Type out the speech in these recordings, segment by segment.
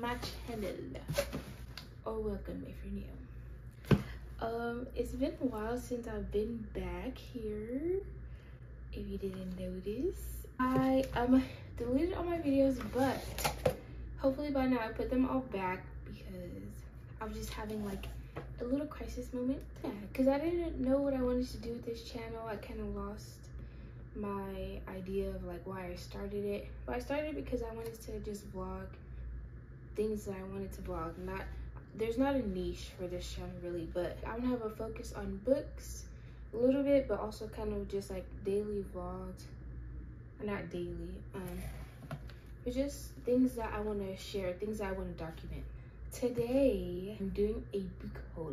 my channel or welcome if you're new um it's been a while since i've been back here if you didn't notice. I um deleted all my videos but hopefully by now i put them all back because i was just having like a little crisis moment. Yeah because i didn't know what i wanted to do with this channel. I kind of lost my idea of like why I started it. But I started because I wanted to just vlog things that I wanted to vlog. Not there's not a niche for this channel really, but I want to have a focus on books a little bit, but also kind of just like daily vlogs. Not daily, um, but just things that I want to share, things that I want to document. Today, I'm doing a book haul.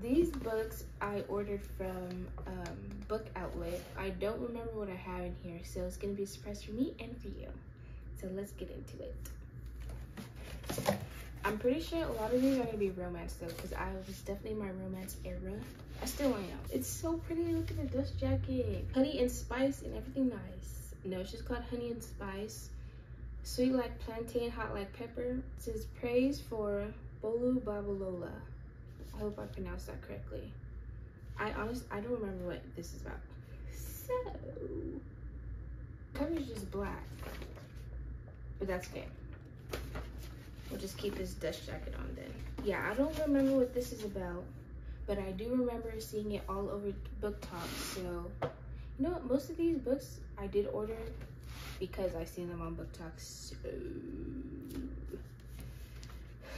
These books I ordered from um, Book Outlet. I don't remember what I have in here, so it's gonna be a surprise for me and for you. So let's get into it. I'm pretty sure a lot of these are gonna be romance though, because I was definitely in my romance era. I still am. It's so pretty. Look at the dust jacket. Honey and spice and everything nice. No, it's just called Honey and Spice. Sweet like plantain, hot like pepper. It says praise for Bolu Babalola. I hope I pronounced that correctly. I honestly, I don't remember what this is about. So, cover is just black, but that's okay. We'll just keep this dust jacket on then. Yeah, I don't remember what this is about, but I do remember seeing it all over BookTok. So, you know what? Most of these books I did order because I seen them on BookTok. So,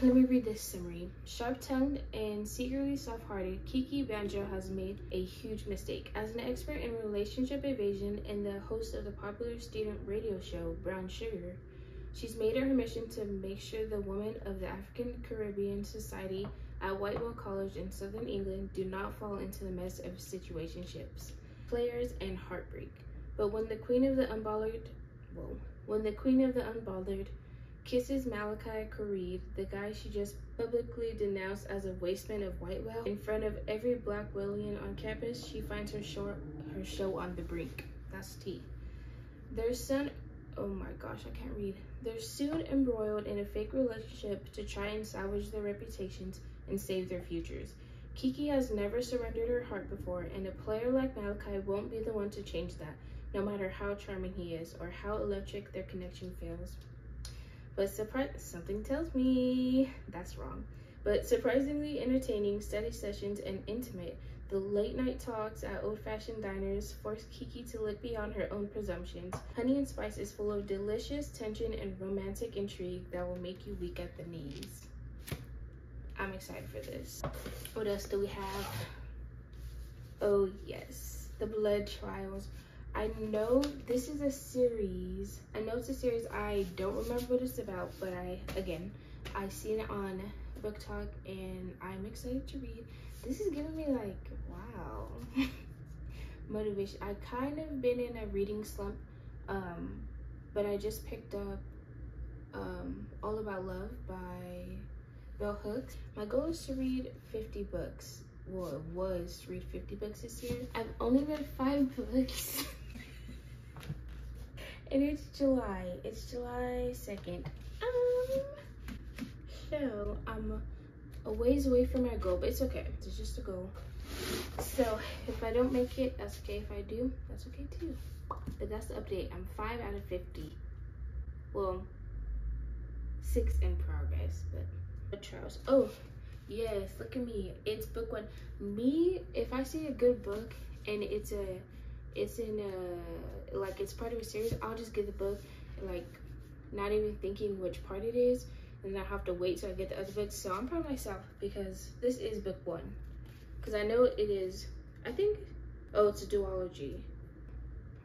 let me read this summary. Sharp-tongued and secretly soft-hearted, Kiki Banjo has made a huge mistake. As an expert in relationship evasion and the host of the popular student radio show, Brown Sugar, she's made it her mission to make sure the women of the African Caribbean Society at Whitewell College in Southern England do not fall into the mess of situationships, players, and heartbreak. But when the queen of the unbothered, whoa, when the queen of the unbothered kisses Malachi Kareed, the guy she just publicly denounced as a wasteman of Whitewell. In front of every black Wellian on campus, she finds her show, her show on the brink. That's T. Their son, oh my gosh, I can't read. They're soon embroiled in a fake relationship to try and salvage their reputations and save their futures. Kiki has never surrendered her heart before, and a player like Malachi won't be the one to change that, no matter how charming he is or how electric their connection feels. But surprise, something tells me that's wrong. But surprisingly entertaining study sessions and intimate, the late night talks at old fashioned diners force Kiki to look beyond her own presumptions. Honey and Spice is full of delicious tension and romantic intrigue that will make you weak at the knees. I'm excited for this. What else do we have? Oh, yes, the blood trials. I know this is a series. I know it's a series. I don't remember what it's about, but I, again, I've seen it on BookTok and I'm excited to read. This is giving me like, wow, motivation. I kind of been in a reading slump, um, but I just picked up um, All About Love by Bell Hooks. My goal is to read 50 books. Well, it was to read 50 books this year. I've only read five books. and it's July. It's July 2nd. Um, so I'm a ways away from my goal, but it's okay. It's just a goal. So if I don't make it, that's okay. If I do, that's okay too. But that's the update. I'm 5 out of 50. Well, 6 in progress, but trials. Oh, yes, look at me. It's book one. Me, if I see a good book and it's a it's in a like it's part of a series i'll just get the book like not even thinking which part it is and i have to wait till i get the other books. So i'm proud of myself because this is book one. Because i know it is i think oh it's a duology.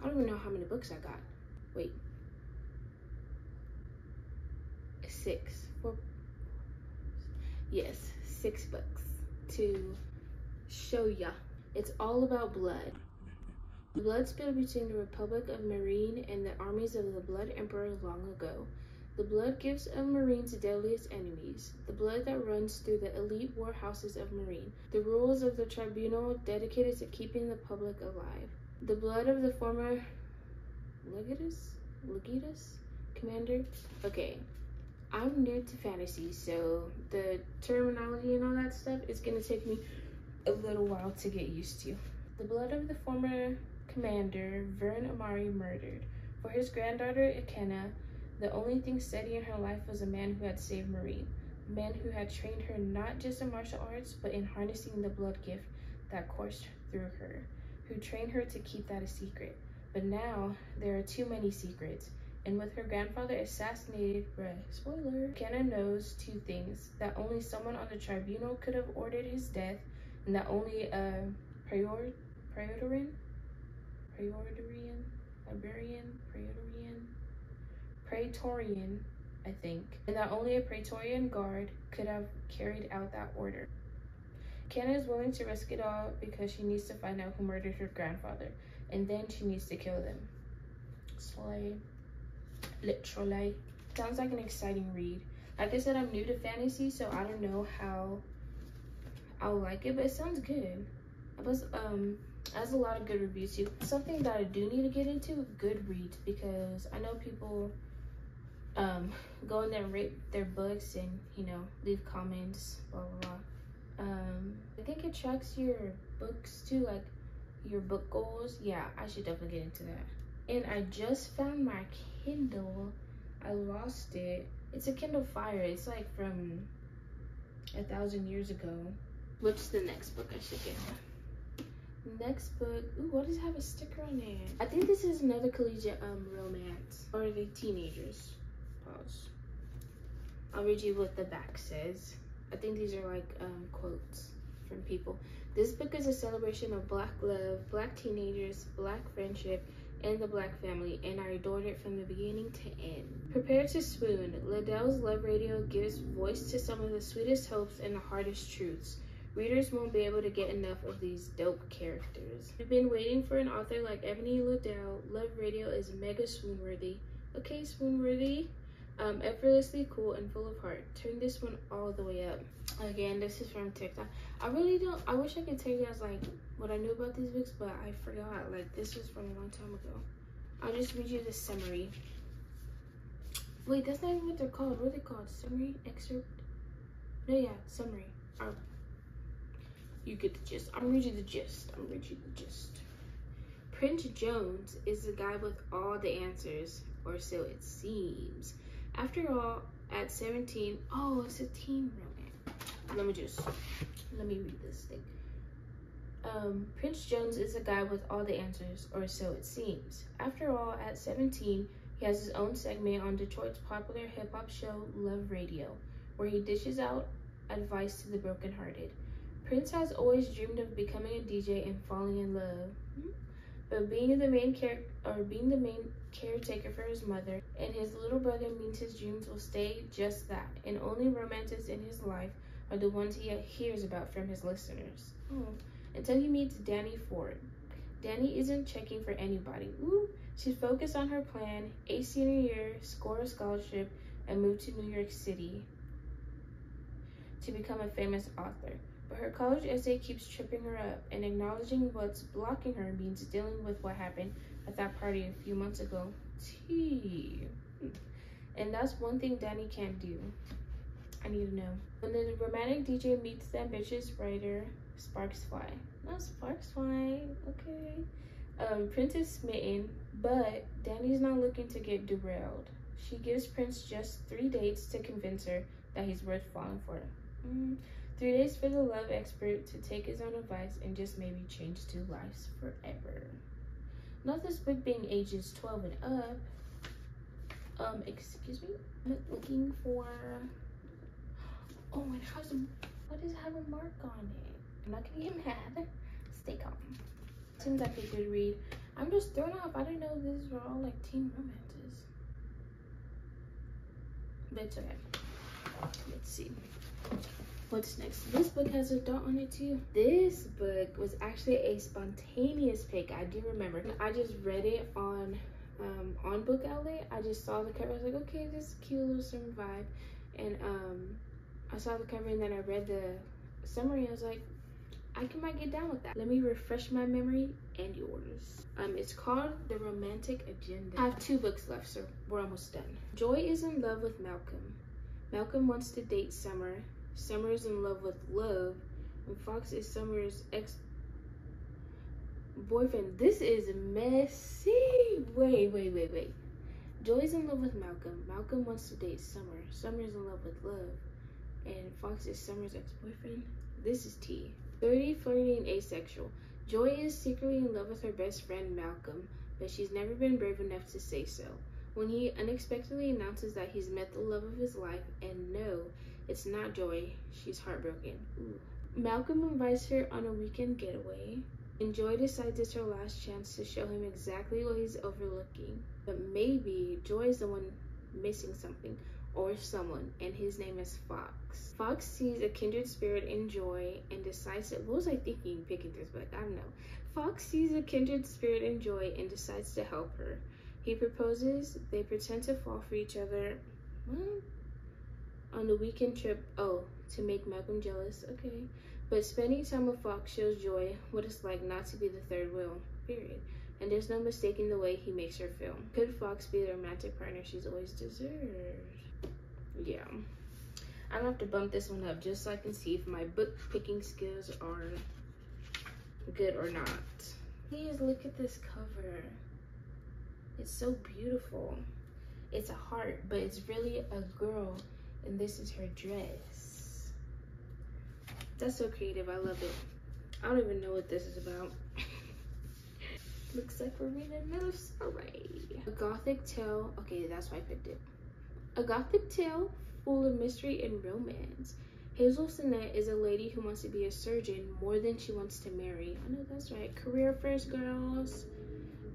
I don't even know how many books i got. Wait. Six. Four. Yes six books to show ya. It's all about blood. The blood spilled between the Republic of Mareen and the armies of the Blood Emperor long ago. The blood gives of Mareen's deadliest enemies, the blood that runs through the elite war houses of Meereen, the rules of the tribunal dedicated to keeping the public alive, the blood of the former Legatus? Legatus? Commander? Okay. I'm new to fantasy, so the terminology and all that stuff is gonna take me a little while to get used to. The blood of the former commander, Vern Amari, murdered. For his granddaughter, Ikenna, the only thing steady in her life was a man who had saved Marie, a man who had trained her not just in martial arts, but in harnessing the blood gift that coursed through her, who trained her to keep that a secret. But now, there are too many secrets, and with her grandfather assassinated, bruh, spoiler, Kenna knows two things, that only someone on the tribunal could have ordered his death, and that only a prior, Praetorian, Praetorian, librarian, Praetorian, Praetorian, I think, and that only a Praetorian guard could have carried out that order. Kenna is willing to risk it all because she needs to find out who murdered her grandfather, and then she needs to kill them. Slay. Literally. Sounds like an exciting read. Like I said, I'm new to fantasy, so I don't know how I'll like it, but it sounds good. Plus, um, has a lot of good reviews too. Something that I do need to get into, Good Goodreads, because I know people um, go in there and rate their books and, you know, leave comments, blah, blah, blah. Um, I think it tracks your books too, like your book goals. Yeah, I should definitely get into that. And I just found my Kindle. I lost it. It's a Kindle Fire. It's like from a thousand years ago. What's the next book I should get? Next book. Ooh, what does it have a sticker on it? I think this is another collegiate um romance. Or are they teenagers? I'll read you what the back says. I think these are like um, quotes from people. This book is a celebration of black love, black teenagers, black friendship, and the black family, and I adored it from the beginning to end. Prepare to swoon. LaDelle's Love Radio gives voice to some of the sweetest hopes and the hardest truths. Readers won't be able to get enough of these dope characters. I've been waiting for an author like Ebony LaDelle. Love Radio is mega swoon-worthy. Okay, swoon-worthy. Um, effortlessly cool and full of heart. Turn this one all the way up. Again, this is from TikTok. I really don't, I wish I could tell you guys like what I knew about these books, but I forgot. Like this was from a long time ago. I'll just read you the summary. Wait, that's not even what they're called. What are they called? Summary? Excerpt? No, yeah, summary. I'll, you get the gist. I'm reading the gist. I'm reading the gist. Prince Jones is the guy with all the answers, or so it seems. After all, at 17, oh, it's a teen romance. Let me just, let me read this thing. Um, Prince Jones is a guy with all the answers, or so it seems. After all, at 17, he has his own segment on Detroit's popular hip hop show Love Radio, where he dishes out advice to the brokenhearted. Prince has always dreamed of becoming a DJ and falling in love. Hmm? But being the main character, or being the main caretaker for his mother and his little brother means his dreams will stay just that, and only romances in his life are the ones he hears about from his listeners. Oh. Until he meets Dani Ford. Dani isn't checking for anybody. Ooh, she's focused on her plan, a senior year, score a scholarship, and move to New York City to become a famous author. But her college essay keeps tripping her up, and acknowledging what's blocking her means dealing with what happened at that party a few months ago. Tea. And that's one thing Dani can't do. I need to know. When the romantic DJ meets the ambitious writer, sparks fly. Not sparks fly, okay. Um, Prince is smitten, but Dani's not looking to get derailed. She gives Prince just three dates to convince her that he's worth falling for. Mm, Three days for the love expert to take his own advice and just maybe change two lives forever. Not this book being ages 12 and up. Um, excuse me? I'm looking for... Oh, it has a... What does it have a mark on it? I'm not gonna get mad. Stay calm. Seems like a good read. I'm just thrown off. I didn't know these were all like teen romances. But it's okay. Let's see what's next this book has a dot on it too this book was actually a spontaneous pick i do remember i just read it on um on book outlet i just saw the cover i was like okay this is cute little summer vibe and um i saw the cover and then i read the summary i was like I can might get down with that. Let me refresh my memory and yours. Um, it's called The Romantic Agenda. I have two books left, so we're almost done. Joy is in love with Malcolm. Malcolm wants to date Summer. Summer is in love with Love, and Fox is Summer's ex boyfriend. This is messy. Wait, wait, wait, wait. Joy's in love with Malcolm. Malcolm wants to date Summer. Summer's in love with Love. And Fox is Summer's ex-boyfriend. This is T. 30, flirty, and asexual. Joy is secretly in love with her best friend Malcolm, but she's never been brave enough to say so. When he unexpectedly announces that he's met the love of his life, and no, it's not Joy, she's heartbroken. Ooh. Malcolm invites her on a weekend getaway, and Joy decides it's her last chance to show him exactly what he's overlooking. But maybe Joy is the one missing something or someone, and his name is Fox. Fox sees a kindred spirit in Joy and decides to, what was I thinking picking this book? I don't know. Fox sees a kindred spirit in Joy and decides to help her. He proposes, they pretend to fall for each other. What? On the weekend trip, oh, to make Malcolm jealous, okay. But spending time with Fox shows Joy what it's like not to be the third wheel, period. And there's no mistaking the way he makes her feel. Could Fox be the romantic partner she's always deserved? Yeah. I'm gonna have to bump this one up just so I can see if my book picking skills are good or not. Please look at this cover. It's so beautiful. It's a heart, but it's really a girl, and this is her dress. That's so creative. I love it. I don't even know what this is about. Looks like we're reading another story. A gothic tale. Okay, that's why I picked it. A gothic tale full of mystery and romance. Hazel Sinnett is a lady who wants to be a surgeon more than she wants to marry. I know that's right. Career first, girls.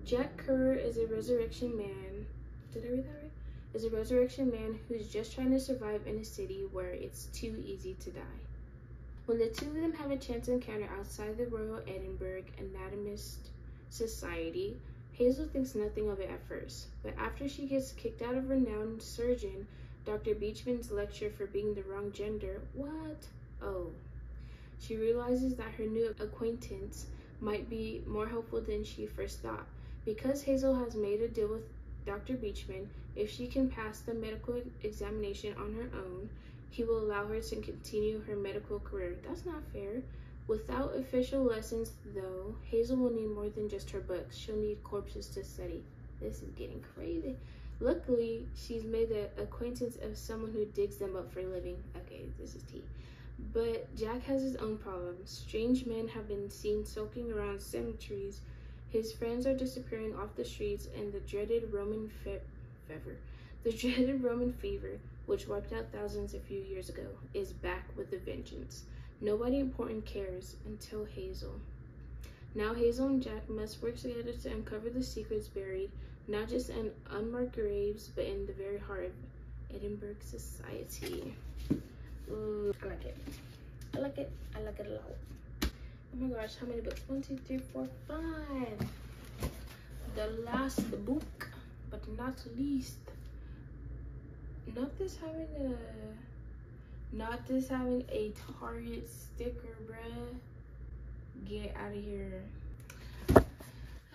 Jack Kerr is a resurrection man. Did I read that right? Is a resurrection man who's just trying to survive in a city where it's too easy to die. When the two of them have a chance encounter outside the Royal Edinburgh Anatomist Society, Hazel thinks nothing of it at first, but after she gets kicked out of renowned surgeon Dr. Beechman's lecture for being the wrong gender, what? Oh. She realizes that her new acquaintance might be more helpful than she first thought. Because Hazel has made a deal with Dr. Beachman, if she can pass the medical examination on her own, he will allow her to continue her medical career. That's not fair. Without official lessons, though, Hazel will need more than just her books. She'll need corpses to study. This is getting crazy. Luckily, she's made the acquaintance of someone who digs them up for a living. Okay, this is tea. But Jack has his own problems. Strange men have been seen sulking around cemeteries. His friends are disappearing off the streets, and the dreaded Roman fe fever, the dreaded Roman fever, which wiped out thousands a few years ago, is back with a vengeance. Nobody important cares until Hazel. Now Hazel and Jack must work together to uncover the secrets buried, not just in unmarked graves, but in the very heart of Edinburgh society. Ooh, I like it. I like it. I like it a lot. Oh my gosh, how many books? One, two, three, four, five. The last book, but not least. Not this having a not this having a Target sticker, bruh. Get out of here.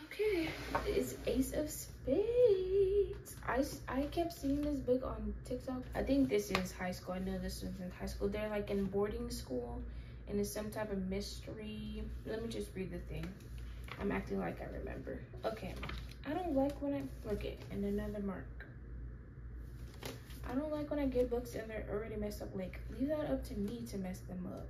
Okay, it's Ace of Spades. I, I kept seeing this book on TikTok. I think this is high school. I know this was in high school. They're like in boarding school and it's some type of mystery. Let me just read the thing. I'm acting like I remember. Okay, I don't like when I, look it, and another mark. I don't like when I get books and they're already messed up. Like, leave that up to me to mess them up.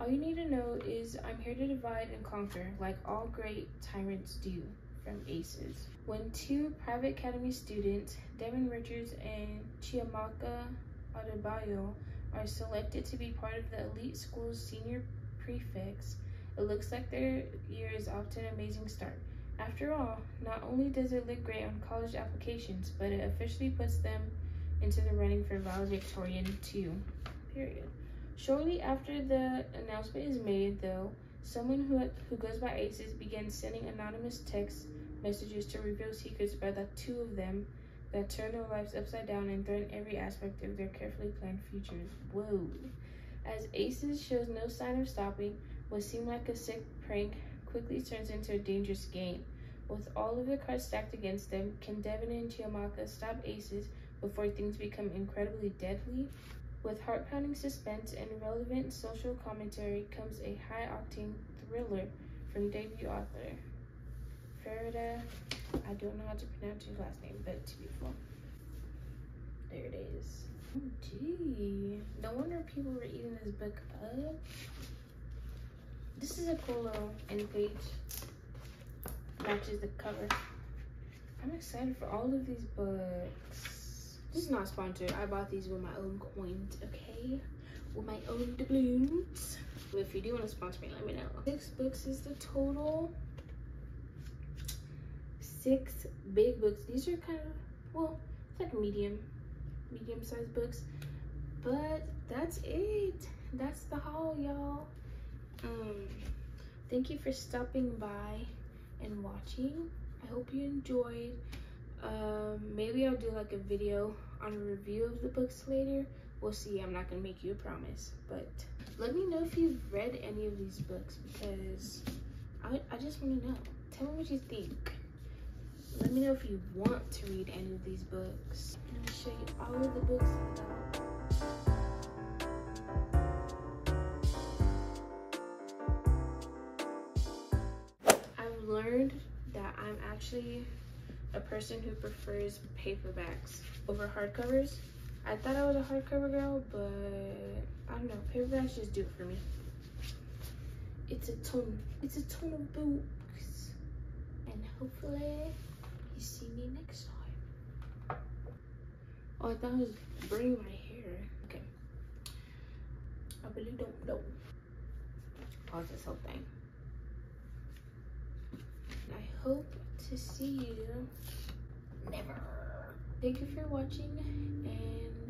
All you need to know is I'm here to divide and conquer, like all great tyrants do, from ACEs. When two private academy students, Devon Richards and Chiamaka Adebayo, are selected to be part of the elite school's senior prefix, it looks like their year is off to an amazing start. After all, not only does it look great on college applications, but it officially puts them into the running for valedictorian too, period. Shortly after the announcement is made, though, someone who, who goes by Aces begins sending anonymous text messages to reveal secrets about the two of them that turn their lives upside down and threaten every aspect of their carefully planned futures. Whoa. As Aces shows no sign of stopping, what seemed like a sick prank quickly turns into a dangerous game. With all of the cards stacked against them, can Devon and Chiamaka stop Aces before things become incredibly deadly. With heart pounding suspense and relevant social commentary comes a high octane thriller from debut author Faridah. I don't know how to pronounce his last name, but to be fair, there it is. Oh, gee, no wonder people were eating this book up. This is a cool little end page. Matches the cover. I'm excited for all of these books. This is not sponsored. I bought these with my own coins, okay? With my own doubloons. If you do want to sponsor me, let me know. Six books is the total. Six big books. These are kind of, well, it's like medium, medium-sized books. But that's it. That's the haul, y'all. Um, thank you for stopping by and watching. I hope you enjoyed. Um, maybe I'll do like a video on a review of the books later. We'll see. I'm not gonna make you a promise, but let me know if you've read any of these books because I, I just want to know. Tell me what you think. Let me know if you want to read any of these books. Let me show you all of the books I've learned that I'm actually a person who prefers paperbacks over hardcovers. I thought I was a hardcover girl, but I don't know. Paperbacks just do it for me. It's a ton. It's a ton of books. And hopefully you see me next time. Oh, I thought I was burning my hair. Okay. I really don't know. Pause this whole thing. I hope to see you never. Thank you for watching and